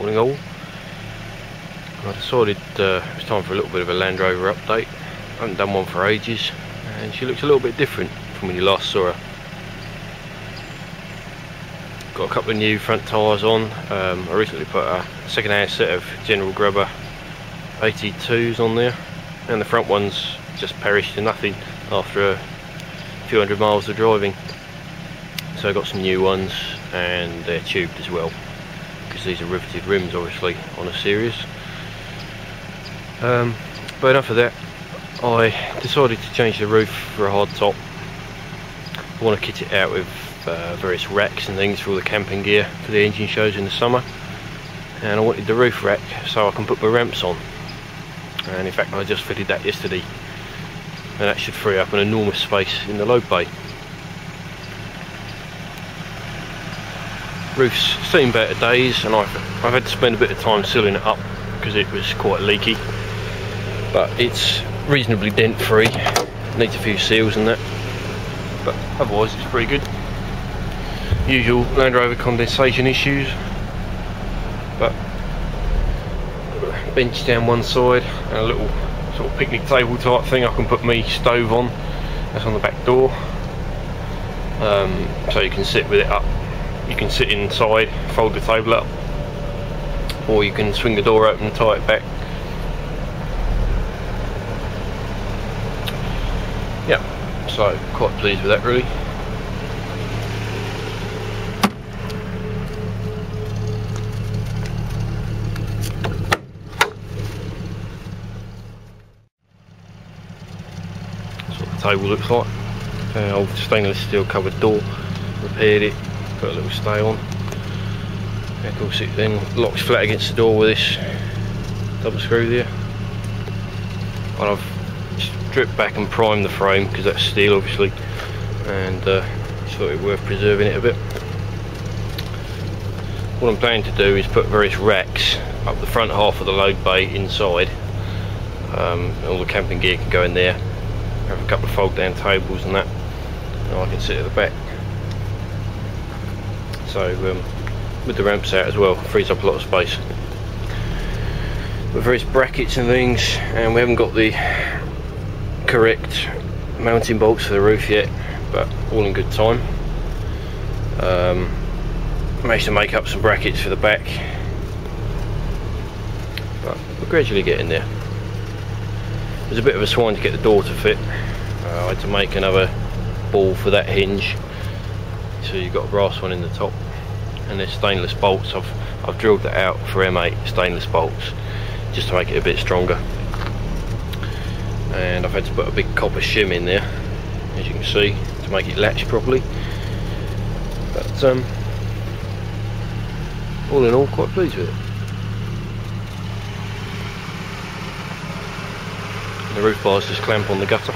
morning all. I decided uh, it was time for a little bit of a Land Rover update. I haven't done one for ages and she looks a little bit different from when you last saw her. Got a couple of new front tyres on. Um, I recently put a second hand set of General Grabber 82s on there and the front ones just perished to nothing after a few hundred miles of driving. So I got some new ones and they're tubed as well because these are riveted rims obviously on a series. Um, but enough of that. I decided to change the roof for a hard top. I want to kit it out with uh, various racks and things for all the camping gear for the engine shows in the summer. And I wanted the roof rack so I can put my ramps on. And in fact I just fitted that yesterday. And that should free up an enormous space in the load bay. Roof's seen better days and I've, I've had to spend a bit of time sealing it up because it was quite leaky. But it's reasonably dent free needs a few seals and that. But otherwise it's pretty good. Usual Land Rover condensation issues. But bench down one side and a little sort of picnic table type thing I can put me stove on. That's on the back door. Um, so you can sit with it up you can sit inside, fold the table up, or you can swing the door open and tie it back. Yeah, so quite pleased with that really. That's what the table looks like. Uh, old stainless steel covered door, repaired it, put a little stay on. Of course it then locks flat against the door with this double screw there. And I've stripped back and primed the frame because that's steel obviously and uh, thought it worth preserving it a bit. What I'm planning to do is put various racks up the front half of the load bay inside. Um, all the camping gear can go in there. Have a couple of fold down tables and that. And I can sit at the back so um, with the ramps out as well frees up a lot of space. With various brackets and things and we haven't got the correct mounting bolts for the roof yet but all in good time. Um, managed to make up some brackets for the back but we're gradually getting there. There's a bit of a swine to get the door to fit. Uh, I had to make another ball for that hinge so you've got a brass one in the top and there's stainless bolts. I've, I've drilled that out for M8 stainless bolts just to make it a bit stronger. And I've had to put a big copper shim in there as you can see to make it latch properly. But um, all in all quite pleased with it. The roof bars just clamp on the gutter